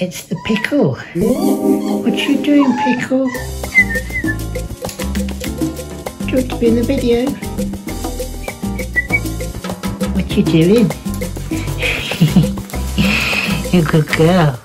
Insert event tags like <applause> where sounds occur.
It's the pickle. What you doing, pickle? Do you want to be in the video? What you doing? <laughs> you good girl.